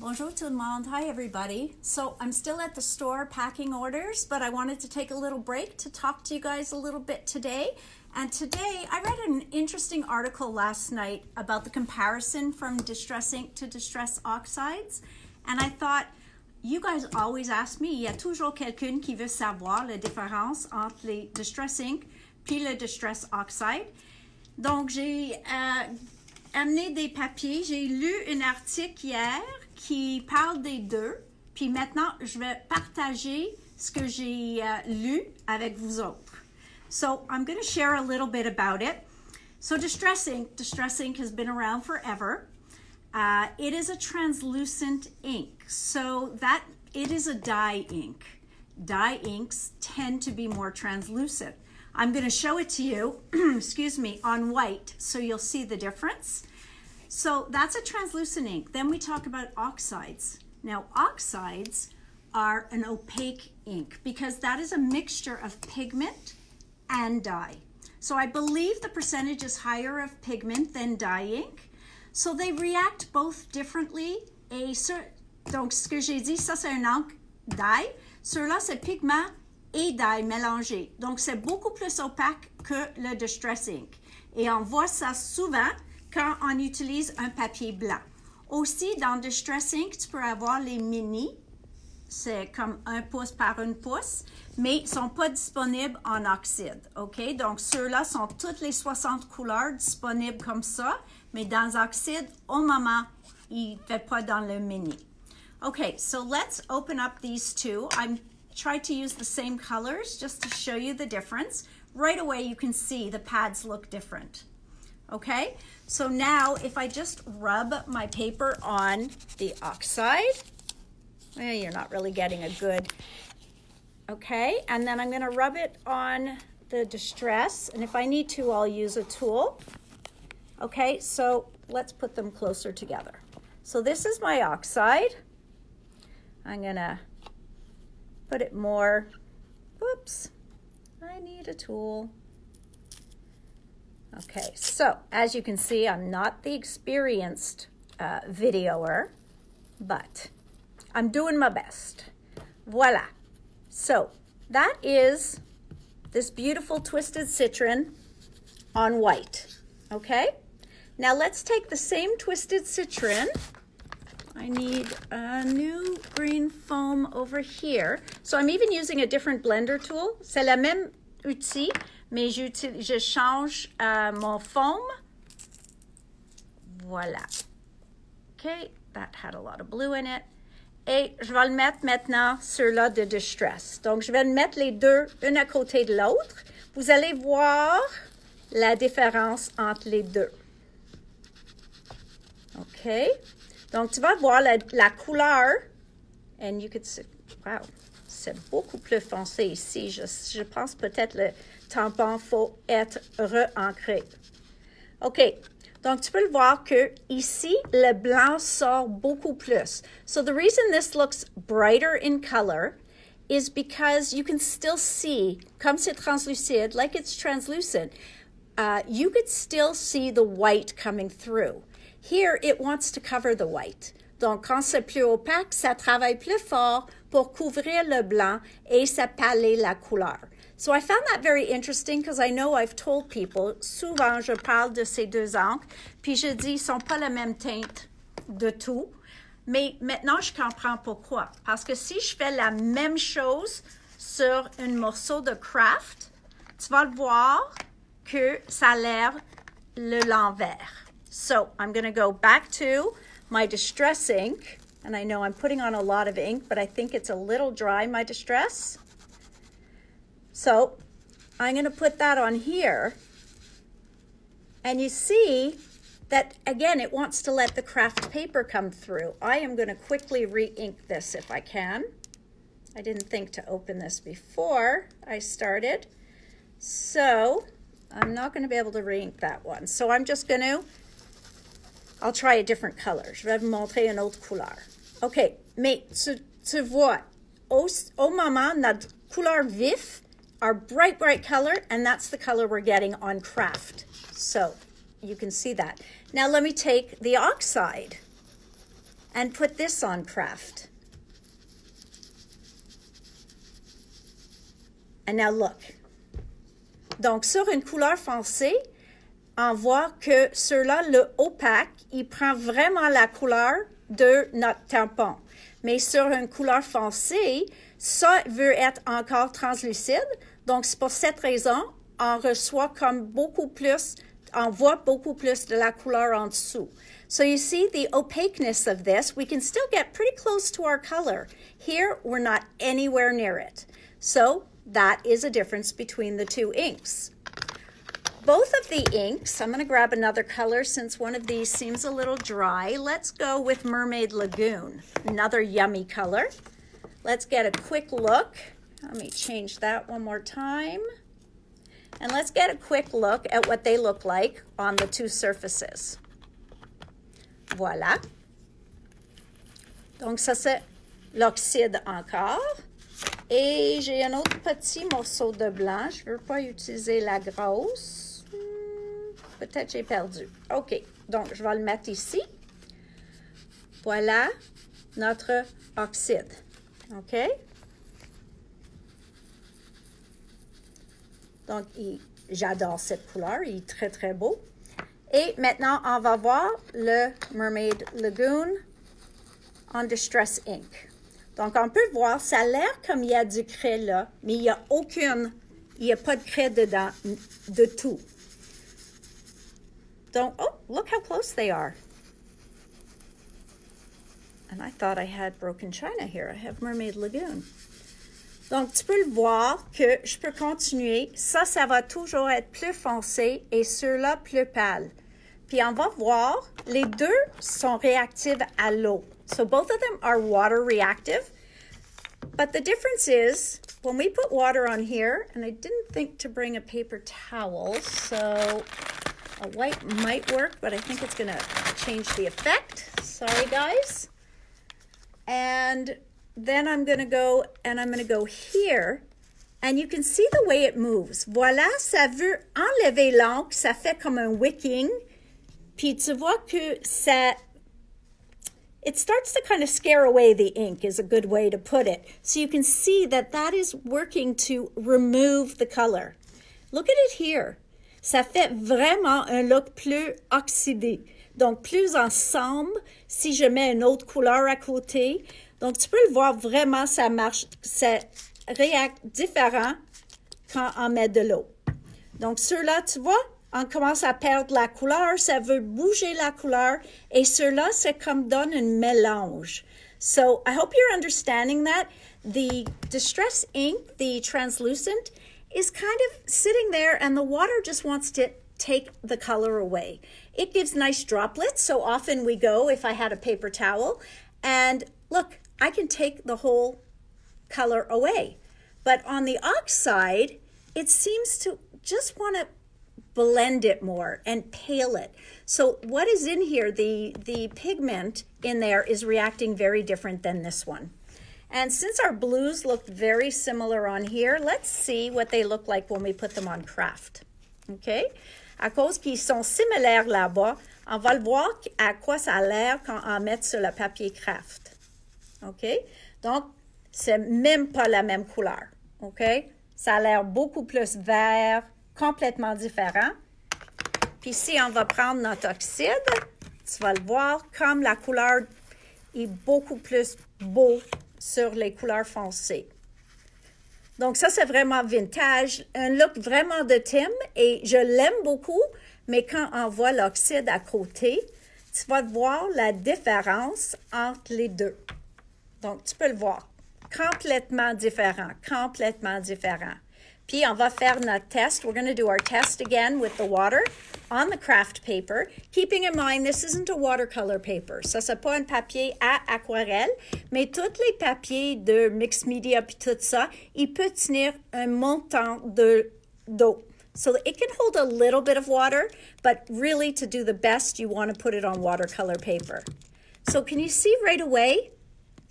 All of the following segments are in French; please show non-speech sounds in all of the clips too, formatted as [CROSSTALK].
Bonjour tout le monde. Hi, everybody. So I'm still at the store packing orders, but I wanted to take a little break to talk to you guys a little bit today. And today I read an interesting article last night about the comparison from distress ink to distress oxides. And I thought, you guys always ask me, il y a toujours quelqu'un qui veut savoir la différence entre les distress ink puis le distress oxide. Donc j'ai euh, amené des papiers, j'ai lu un article hier qui parle des deux. Puis maintenant, je vais partager ce que j'ai uh, lu avec vous autres. So I'm going to share a little bit about it. So distress ink, distress ink has been around forever. Uh, it is a translucent ink, so that it is a dye ink. Dye inks tend to be more translucent. I'm going to show it to you, [CLEARS THROAT] excuse me, on white so you'll see the difference. So that's a translucent ink. Then we talk about oxides. Now, oxides are an opaque ink because that is a mixture of pigment and dye. So I believe the percentage is higher of pigment than dye ink. So they react both differently. Et donc, ce que j'ai dit, ça c'est un encre dye. Ceux-là, c'est pigment et dye mélangé. Donc, c'est beaucoup plus opaque que le distress ink. Et on voit ça souvent quand on utilise un papier blanc. Aussi, dans Distress Ink, tu peux avoir les mini. C'est comme un pouce par un pouce, mais ils ne sont pas disponibles en oxyde. OK? Donc, ceux-là sont toutes les 60 couleurs disponibles comme ça, mais dans oxyde, au moment, ils ne fait pas dans le mini. Okay, so let's open up these two. I'm trying to use the same colors just to show you the difference. Right away, you can see the pads look different. Okay, so now if I just rub my paper on the oxide, well, you're not really getting a good, okay, and then I'm gonna rub it on the distress, and if I need to, I'll use a tool. Okay, so let's put them closer together. So this is my oxide. I'm gonna put it more, whoops, I need a tool. Okay, so as you can see, I'm not the experienced uh, videoer, but I'm doing my best. Voila. So that is this beautiful twisted citron on white, okay? Now let's take the same twisted citron. I need a new green foam over here. So I'm even using a different blender tool. C'est la même outil, mais je change euh, mon foam. Voilà. OK, that had a lot of blue in it. Et je vais le mettre maintenant sur là de Distress. Donc, je vais mettre les deux, une à côté de l'autre. Vous allez voir la différence entre les deux. OK? Donc, tu vas voir la, couleur. And you could see, wow, c'est beaucoup plus foncé ici. Je, je pense peut-être le tampon faut être re-ancré. OK. Donc, tu peux le voir que ici, le blanc sort beaucoup plus. So the reason this looks brighter in color is because you can still see, comme c'est translucide, like it's translucent, uh, you could still see the white coming through. Here, it wants to cover the white. Donc, quand c'est plus opaque, ça travaille plus fort pour couvrir le blanc et ça paler la couleur. So I found that very interesting because I know I've told people, souvent je parle de ces deux encres, puis je dis, ils sont pas la même teinte de tout. Mais maintenant, je comprends pourquoi. Parce que si je fais la même chose sur un morceau de craft, tu vas le voir que ça a l'air le l'envers. So I'm going to go back to my distress ink. And I know I'm putting on a lot of ink, but I think it's a little dry, my distress. So I'm going to put that on here. And you see that, again, it wants to let the craft paper come through. I am going to quickly re-ink this if I can. I didn't think to open this before I started. So I'm not going to be able to re-ink that one. So I'm just going to I'll try a different color. Je vais montrer une autre couleur. OK, mais tu, tu vois, au, au moment, notre couleur vif, our bright, bright color, and that's the color we're getting on craft. So you can see that. Now let me take the oxide. and put this on craft. And now look. Donc, sur une couleur foncée, on voit que sur-là, le opaque, il prend vraiment la couleur de notre tampon. Mais sur une couleur foncée, ça veut être encore translucide. Donc, c'est pour cette raison, on reçoit comme beaucoup plus, on voit beaucoup plus de la couleur en dessous. So you see the opaqueness of this, we can still get pretty close to our color. Here, we're not anywhere near it. So that is a difference between the two inks. Both of the inks, I'm going to grab another color since one of these seems a little dry. Let's go with Mermaid Lagoon, another yummy color. Let's get a quick look. Let me change that one more time. And let's get a quick look at what they look like on the two surfaces. Voilà. Donc ça c'est l'oxyde encore. Et j'ai un autre petit morceau de blanc. Je ne veux pas utiliser la grosse. Hmm, peut-être j'ai perdu. OK. Donc, je vais le mettre ici. Voilà notre oxyde. OK? Donc, j'adore cette couleur. Il est très, très beau. Et maintenant, on va voir le Mermaid Lagoon en Distress Ink. Donc, on peut voir, ça a l'air comme il y a du craie là, mais il n'y a aucune, il n'y a pas de craie dedans, de tout. Donc, oh, look how close they are. And I thought I had Broken China here. I have Mermaid Lagoon. Donc, tu peux le voir que je peux continuer. Ça, ça va toujours être plus foncé et ceux-là plus pâle. Puis on va voir, les deux sont réactifs à l'eau. So both of them are water reactive. But the difference is when we put water on here, and I didn't think to bring a paper towel, so a white might work, but I think it's going to change the effect. Sorry, guys. And then I'm going to go and I'm going to go here. And you can see the way it moves. Voilà, ça veut enlever l'encre, ça fait comme un wicking. Puis tu vois que ça it starts to kind of scare away the ink is a good way to put it. So you can see that that is working to remove the color. Look at it here. Ça fait vraiment un look plus oxydé. Donc, plus ensemble, si je mets une autre couleur à côté. Donc, tu peux le voir vraiment, ça marche, ça réacte différent quand on met de l'eau. Donc, ceux-là, tu vois, on commence à perdre la couleur, ça veut bouger la couleur, et cela, c'est comme donne un mélange. So I hope you're understanding that. The distress ink, the translucent, is kind of sitting there and the water just wants to take the color away. It gives nice droplets, so often we go, if I had a paper towel, and look, I can take the whole color away. But on the oxide, it seems to just want to blend it more and pale it. So what is in here, the, the pigment in there is reacting very different than this one. And since our blues look very similar on here, let's see what they look like when we put them on craft. Okay? À cause qu'ils sont similaires là-bas, on va le voir à quoi ça a l'air quand on met sur le papier craft. OK? Donc, c'est même pas la même couleur. OK? Ça a l'air beaucoup plus vert, complètement différent. Puis si on va prendre notre oxyde, tu vas le voir comme la couleur est beaucoup plus beau sur les couleurs foncées. Donc ça, c'est vraiment vintage, un look vraiment de Tim et je l'aime beaucoup, mais quand on voit l'oxyde à côté, tu vas voir la différence entre les deux. Donc, tu peux le voir. Complètement différent, complètement différent. Puis on va faire notre test. We're going to do our test again with the water on the craft paper, keeping in mind this isn't a watercolor paper. Ça, c'est pas un papier à aquarelle, mais tous les papiers de mixed media puis tout ça, il peut tenir un montant de d'eau. So it can hold a little bit of water, but really to do the best, you want to put it on watercolor paper. So can you see right away?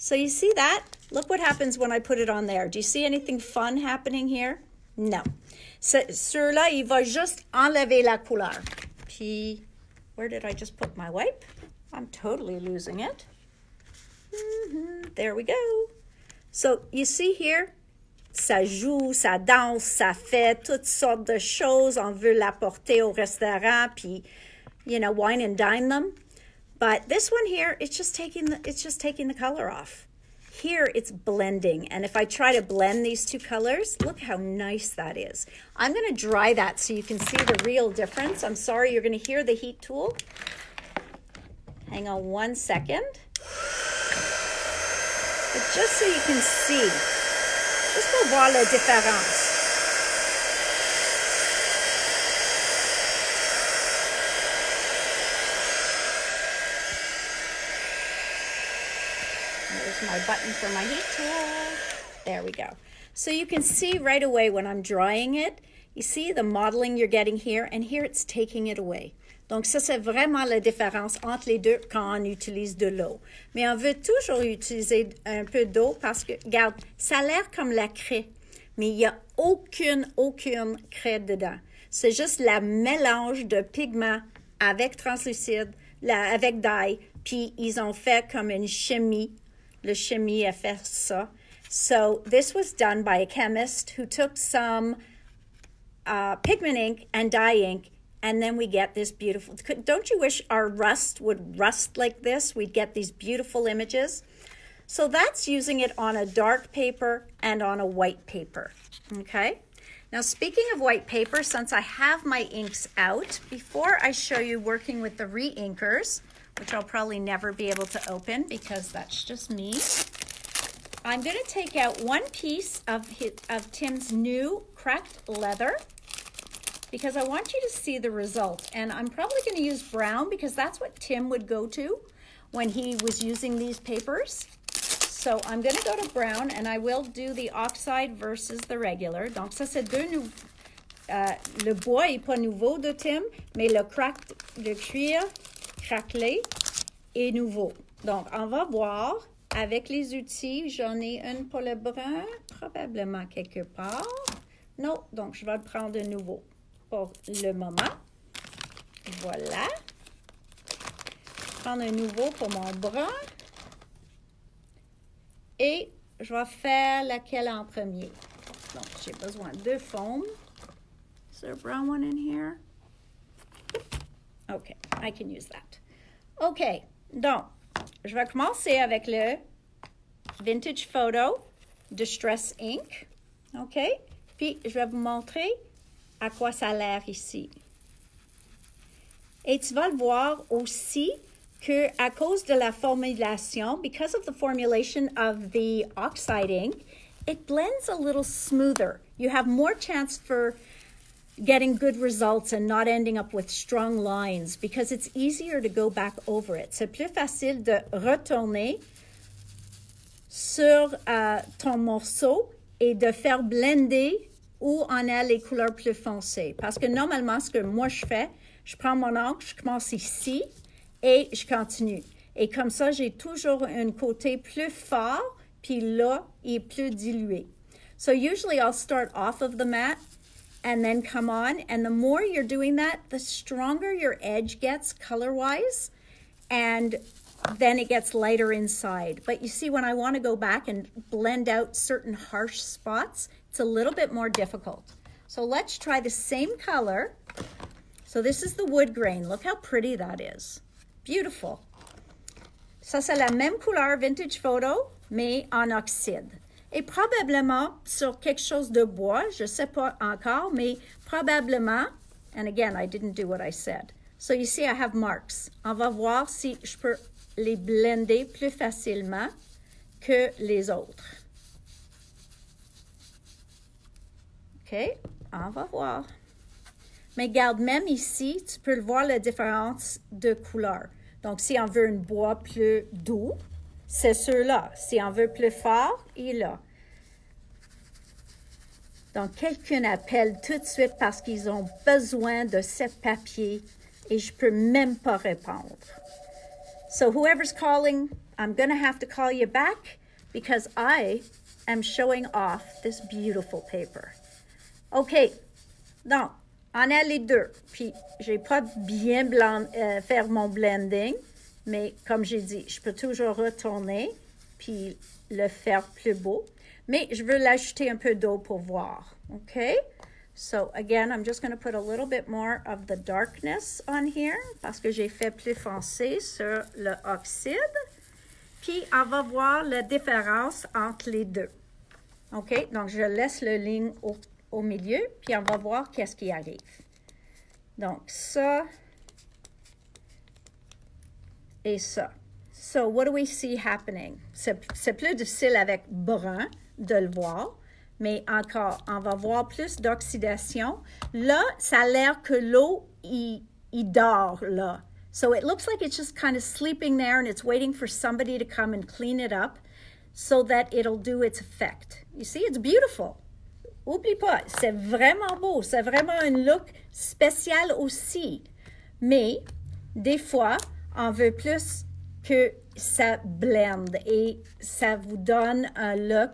So you see that? Look what happens when I put it on there. Do you see anything fun happening here? Non. Ceux-là, il va juste enlever la couleur. Puis, where did I just put my wipe? I'm totally losing it. Mm-hmm. There we go. So you see here, ça joue, ça danse, ça fait toutes sortes de choses. On veut l'apporter au restaurant, puis, you know, wine and dine them. But this one here, it's just taking the, it's just taking the color off. Here it's blending. And if I try to blend these two colors, look how nice that is. I'm gonna dry that so you can see the real difference. I'm sorry, you're gonna hear the heat tool. Hang on one second. But just so you can see, just pour voir la différence. Button for my heat tool. There we go. So you can see right away when I'm drying it, you see the modeling you're getting here, and here it's taking it away. Donc, ça, c'est vraiment la différence entre les deux quand on utilise de l'eau. Mais on veut toujours utiliser un peu d'eau parce que, regarde, ça a l'air comme la craie, mais il n'y a aucune, aucune craie dedans. C'est juste le mélange de pigments avec translucide, la, avec dye, puis ils ont fait comme une chimie. Le chimie ça. So, this was done by a chemist who took some uh, pigment ink and dye ink and then we get this beautiful don't you wish our rust would rust like this? We'd get these beautiful images. So that's using it on a dark paper and on a white paper okay? Now speaking of white paper since i have my inks out before i show you working with the re-inkers which i'll probably never be able to open because that's just me i'm going to take out one piece of, his, of tim's new cracked leather because I want you to see the result. And I'm probably going to use brown because that's what Tim would go to when he was using these papers. So I'm going to go to brown and I will do the oxide versus the regular. Donc ça c'est deux. Euh, le bois est pas nouveau de Tim, mais le crack, le cuir craquelé est nouveau. Donc on va voir avec les outils. J'en ai une pour le brun, probablement quelque part. Non, donc je vais le prendre de nouveau pour le moment. Voilà. Prendre un nouveau pour mon brun. Et je vais faire laquelle en premier. Donc, j'ai besoin de foam. Is there a brown one in here? Okay, I can use that. OK, donc, je vais commencer avec le Vintage Photo Distress Ink. OK? Puis, je vais vous montrer à quoi ça a l'air ici. Et tu vas le voir aussi que à cause de la formulation, because of the formulation of the oxiding, it blends a little smoother. You have more chance for getting good results and not ending up with strong lines because it's easier to go back over it. C'est plus facile de retourner sur uh, ton morceau et de faire blender où on a les couleurs plus foncées. Parce que normalement, ce que moi je fais, je prends mon encre, je commence ici et je continue. Et comme ça, j'ai toujours un côté plus fort, puis là, il est plus dilué. So usually I'll start off of the mat and then come on. And the more you're doing that, the stronger your edge gets color-wise. And then it gets lighter inside. But you see, when I want to go back and blend out certain harsh spots, it's a little bit more difficult. So let's try the same color. So this is the wood grain. Look how pretty that is. Beautiful. Ça, c'est la même couleur Vintage Photo, mais en oxyde. Et probablement sur quelque chose de bois, je ne sais pas encore, mais probablement, and again, I didn't do what I said. So you see I have marks. On va voir si je peux les blender plus facilement que les autres. OK, on va voir. Mais garde même ici, tu peux voir la différence de couleur. Donc, si on veut un bois plus doux, c'est ceux-là. Si on veut plus fort, il là. Donc, quelqu'un appelle tout de suite parce qu'ils ont besoin de ce papier et je peux même pas répondre. So, whoever's calling, I'm going to have to call you back because I am showing off this beautiful paper. OK. Donc, on a les deux. Puis, j'ai pas bien blanc, euh, faire mon blending. Mais comme j'ai dit, je peux toujours retourner puis le faire plus beau. Mais je veux l'ajouter un peu d'eau pour voir. OK? So again, I'm just going to put a little bit more of the darkness on here parce que j'ai fait plus foncé sur le oxyde. Puis on va voir la différence entre les deux. OK? Donc je laisse le ligne au, au milieu, puis on va voir qu'est-ce qui arrive. Donc ça et ça. So what do we see happening? C'est plus difficile avec brun de le voir, mais encore, on va voir plus d'oxydation. Là, ça a l'air que l'eau, il, dort là. So it looks like it's just kind of sleeping there and it's waiting for somebody to come and clean it up so that it'll do its effect. You see, it's beautiful. Oublie pas, c'est vraiment beau. C'est vraiment un look spécial aussi. Mais, des fois, on veut plus que ça blende et ça vous donne un look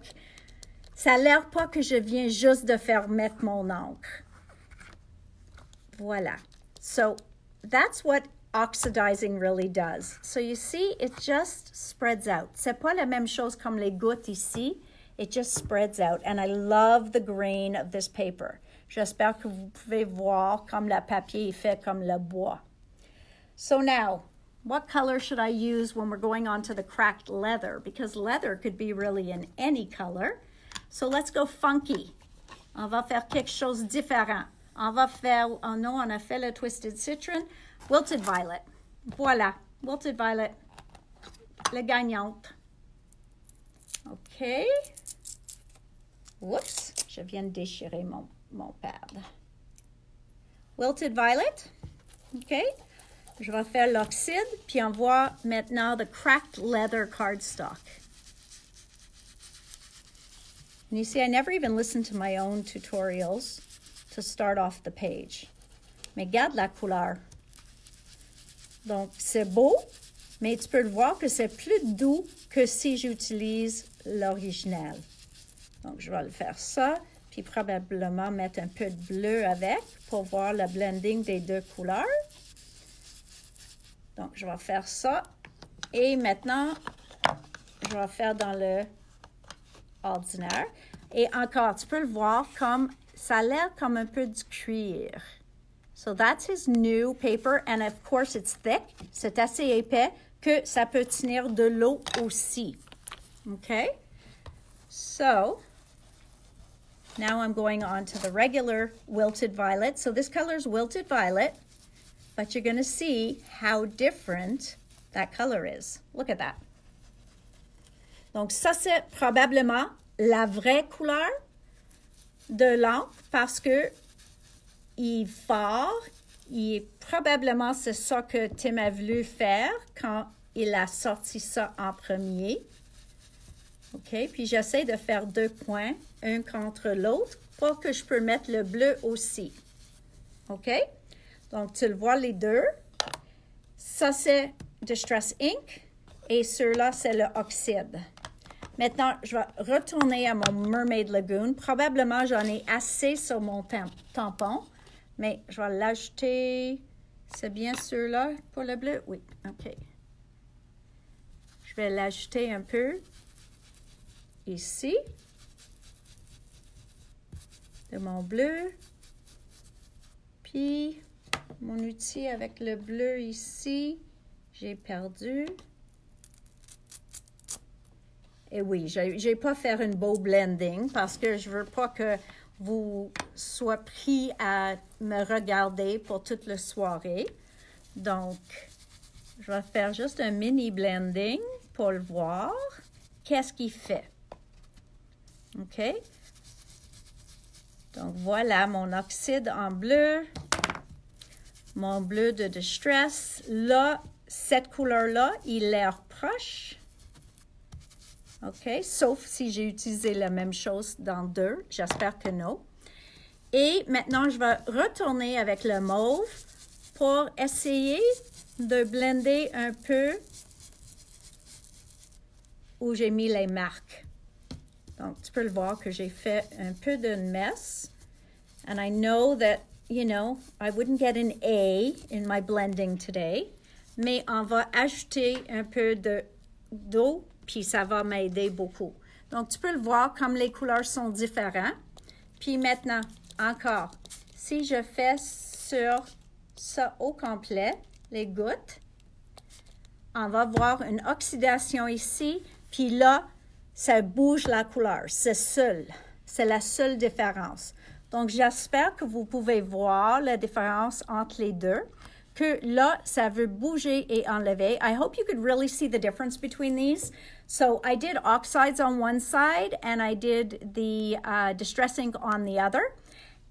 ça a l'air pas que je viens juste de faire mettre mon encre. Voilà. So that's what oxidizing really does. So you see, it just spreads out. C'est pas la même chose comme les gouttes ici. It just spreads out. And I love the grain of this paper. J'espère que vous pouvez voir comme le papier est fait comme le bois. So now, what color should I use when we're going on to the cracked leather? Because leather could be really in any color. So let's go funky. On va faire quelque chose différent. On va faire, oh non, on a fait le Twisted Citron. Wilted Violet. Voilà, Wilted Violet. La gagnante. OK. Whoops, je viens de déchirer mon, mon pad. Wilted Violet. OK. Je vais faire l'oxyde, puis on voit maintenant the cracked leather cardstock. And you see, I never even listened to my own tutorials to start off the page. Mais garde la couleur. Donc, c'est beau, mais tu peux le voir que c'est plus doux que si j'utilise l'original. Donc, je vais le faire ça, puis probablement mettre un peu de bleu avec pour voir le blending des deux couleurs. Donc, je vais faire ça. Et maintenant, je vais faire dans le ordinaire. Et encore, tu peux le voir comme, ça a l'air comme un peu du cuir. So that's his new paper, and of course it's thick. C'est assez épais que ça peut tenir de l'eau aussi. Okay? So, now I'm going on to the regular wilted violet. So this color is wilted violet, but you're going to see how different that color is. Look at that. Donc ça, c'est probablement la vraie couleur de l'encre parce que il est fort. Il est, probablement c'est ça que Tim a voulu faire quand il a sorti ça en premier. OK? Puis j'essaie de faire deux points, un contre l'autre, pour que je peux mettre le bleu aussi. OK? Donc, tu le vois les deux. Ça, c'est Distress Ink. Et ceux-là, c'est le oxyde. Maintenant, je vais retourner à mon Mermaid Lagoon. Probablement, j'en ai assez sur mon tampon, mais je vais l'ajouter. C'est bien ceux-là pour le bleu? Oui, OK. Je vais l'ajouter un peu ici de mon bleu. Puis, mon outil avec le bleu ici, j'ai perdu. Et oui, je n'ai pas faire une beau blending parce que je veux pas que vous soyez pris à me regarder pour toute la soirée. Donc, je vais faire juste un mini blending pour le voir. Qu'est-ce qu'il fait? OK? Donc, voilà mon oxyde en bleu, mon bleu de distress. Là, cette couleur-là, il est proche. OK? Sauf si j'ai utilisé la même chose dans deux. J'espère que non. Et maintenant, je vais retourner avec le mauve pour essayer de blender un peu où j'ai mis les marques. Donc, tu peux le voir que j'ai fait un peu de mess. And I know that, you know, I wouldn't get an A in my blending today. mais on va ajouter un peu d'eau, puis ça va m'aider beaucoup. Donc, tu peux le voir comme les couleurs sont différentes. Puis maintenant, encore, si je fais sur ça au complet, les gouttes, on va voir une oxydation ici, puis là, ça bouge la couleur. C'est seul. C'est la seule différence. Donc, j'espère que vous pouvez voir la différence entre les deux. Que là, ça veut bouger et enlever. I hope you could really see the difference between these. So I did oxides on one side and I did the uh, distressing on the other.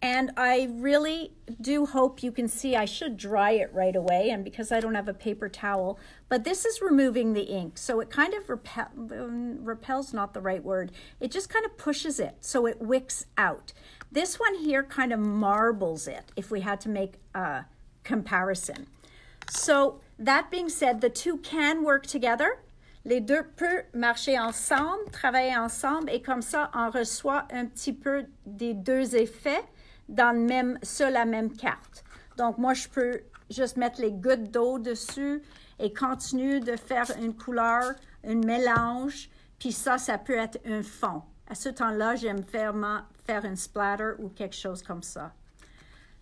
And I really do hope you can see, I should dry it right away, and because I don't have a paper towel, but this is removing the ink. So it kind of repel, um, repels, not the right word. It just kind of pushes it so it wicks out. This one here kind of marbles it if we had to make a comparison. So that being said, the two can work together. Les deux peuvent marcher ensemble, travailler ensemble, et comme ça, on reçoit un petit peu des deux effets dans le même, sur la même carte. Donc, moi, je peux juste mettre les gouttes d'eau dessus et continuer de faire une couleur, un mélange. Puis ça, ça peut être un fond. À ce temps-là, j'aime faire, faire un splatter ou quelque chose comme ça.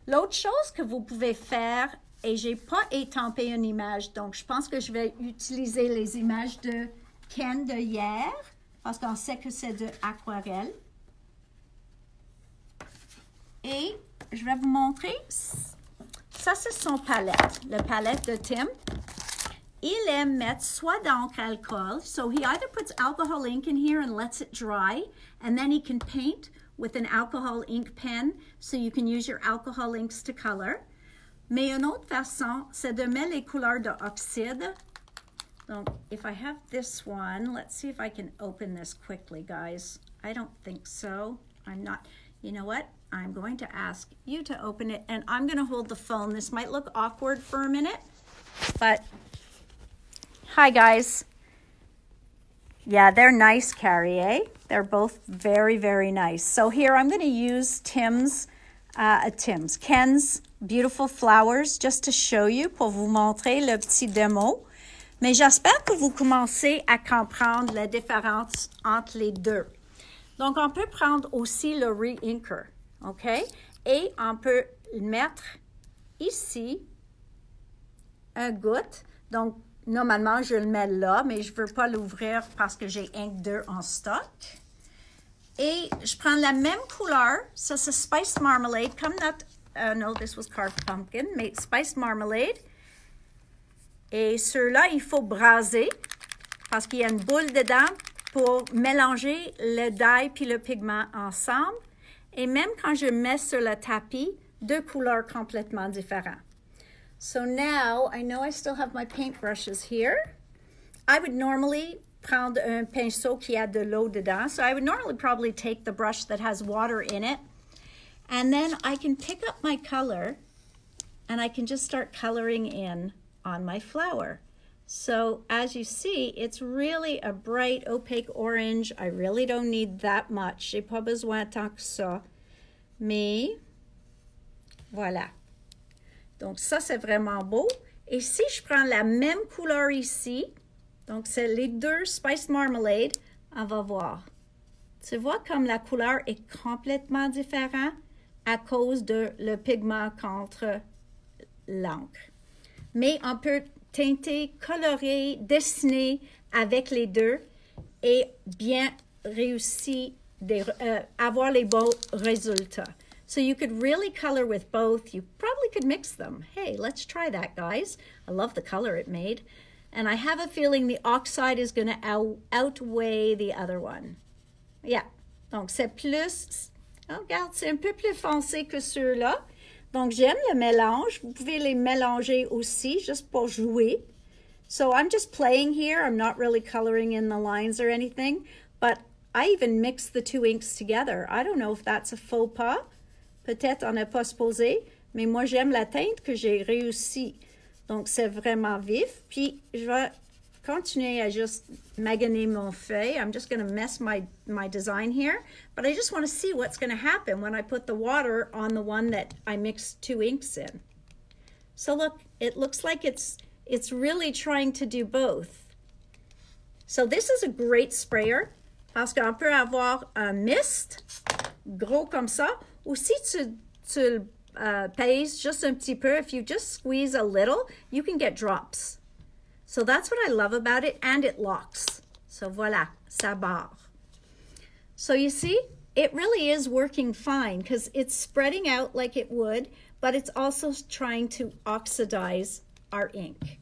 L'autre chose que vous pouvez faire, et j'ai pas étampé une image, donc je pense que je vais utiliser les images de Ken de hier, parce qu'on sait que c'est de aquarelle. Et je vais vous montrer, ça c'est son palette, le palette de Tim. Il aime mettre soit d'encre alcool, so he either puts alcohol ink in here and lets it dry, and then he can paint with an alcohol ink pen, so you can use your alcohol inks to color. Mais une autre façon, c'est de mettre les couleurs d'oxyde. Donc, if I have this one, let's see if I can open this quickly, guys. I don't think so. I'm not, you know what? I'm going to ask you to open it and I'm going to hold the phone. This might look awkward for a minute, but hi guys. Yeah, they're nice, Carrier. They're both very, very nice. So here I'm going to use Tim's, uh, Tim's, Ken's Beautiful Flowers just to show you, pour vous montrer le petit démo. Mais j'espère que vous commencez à comprendre la différence entre les deux. Donc, on peut prendre aussi le re-inker. OK? Et on peut mettre ici un goutte. Donc, normalement, je le mets là, mais je ne veux pas l'ouvrir parce que j'ai Ink 2 en stock. Et je prends la même couleur. Ça, c'est Spiced Marmalade, comme notre... Uh, no, this was carved pumpkin, mais Spiced Marmalade. Et ceux-là, il faut braser parce qu'il y a une boule dedans pour mélanger le dye puis le pigment ensemble. Et même quand je mets sur le tapis, deux couleurs complètement différentes. So now, I know I still have my paintbrushes here. I would normally prendre un uh, pinceau qui a de l'eau dedans. So I would normally probably take the brush that has water in it. And then I can pick up my color and I can just start coloring in on my flower. So as you see, it's really a bright opaque orange. I really don't need that much. J'ai pas besoin tant que ça. Mais voilà. Donc ça, c'est vraiment beau. Et si je prends la même couleur ici, donc c'est les deux Spice Marmalade, on va voir. Tu vois comme la couleur est complètement différente à cause de le pigment contre l'encre. Mais on peut teinter, colorer, dessiner avec les deux et bien réussir, des, uh, avoir les bons résultats. So you could really color with both. You probably could mix them. Hey, let's try that, guys. I love the color it made. And I have a feeling the oxide is going to out, outweigh the other one. Yeah. Donc, c'est plus... Oh, regarde, c'est un peu plus foncé que ceux-là. Donc, j'aime le mélange. Vous pouvez les mélanger aussi, juste pour jouer. So I'm just playing here. I'm not really coloring in the lines or anything. But I even mixed the two inks together. I don't know if that's a faux pas. Peut-être on n'est pas supposé. Mais moi, j'aime la teinte que j'ai réussi. Donc, c'est vraiment vif. Puis, je vais continuer à just maganer mon feuille. I'm just going to mess my, my design here. But I just want to see what's going to happen when I put the water on the one that I mixed two inks in. So look, it looks like it's It's really trying to do both. So this is a great sprayer parce qu'on peut avoir un mist gros comme ça ou si tu, tu uh, pèses just un petit peu, if you just squeeze a little, you can get drops. So that's what I love about it and it locks. So voilà, ça barre. So you see, it really is working fine because it's spreading out like it would, but it's also trying to oxidize our ink.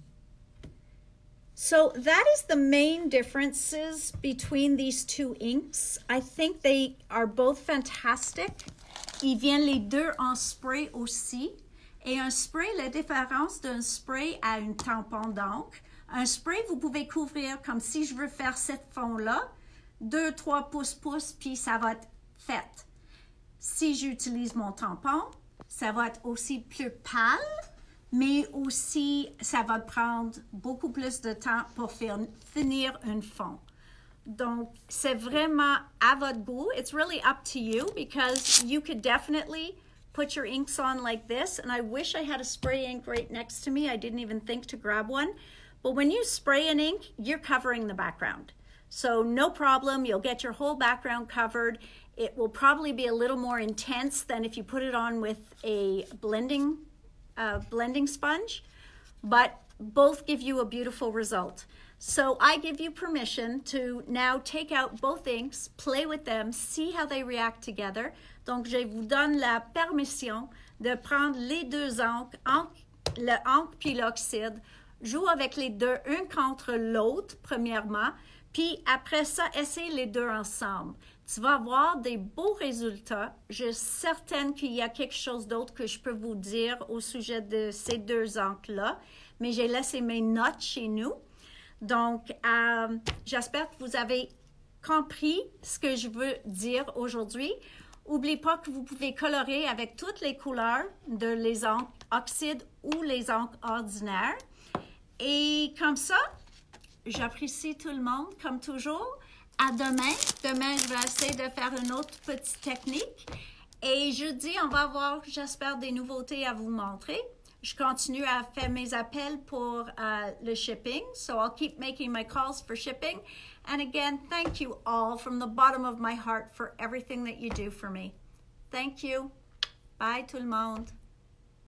So that is the main differences between these two inks. I think they are both fantastic. Ils viennent les deux en spray aussi. Et un spray, la différence d'un spray à un tampon d'encre, un spray, vous pouvez couvrir comme si je veux faire cette fond-là, 2-3 pouces pouces, puis ça va être fait. Si j'utilise mon tampon, ça va être aussi plus pâle, mais aussi ça va prendre beaucoup plus de temps pour finir un fond. Donc, c'est vraiment à votre goût. It's really up to you because you could definitely put your inks on like this. And I wish I had a spray ink right next to me. I didn't even think to grab one. But when you spray an ink, you're covering the background. So no problem, you'll get your whole background covered. It will probably be a little more intense than if you put it on with a blending, uh, blending sponge, but both give you a beautiful result. So I give you permission to now take out both inks, play with them, see how they react together. Donc, je vous donne la permission de prendre les deux encres, le encre puis l'oxyde, joue avec les deux, un contre l'autre, premièrement, puis après ça, essaye les deux ensemble. Tu vas avoir des beaux résultats. Je suis certaine qu'il y a quelque chose d'autre que je peux vous dire au sujet de ces deux encres-là, mais j'ai laissé mes notes chez nous. Donc, euh, j'espère que vous avez compris ce que je veux dire aujourd'hui. N'oubliez pas que vous pouvez colorer avec toutes les couleurs de les encres oxydes ou les encres ordinaires. Et comme ça, j'apprécie tout le monde, comme toujours. À demain. Demain, je vais essayer de faire une autre petite technique. Et jeudi, on va avoir, j'espère, des nouveautés à vous montrer. Je continue à faire mes appels pour uh, le shipping. So I'll keep making my calls for shipping. And again, thank you all from the bottom of my heart for everything that you do for me. Thank you. Bye tout le monde.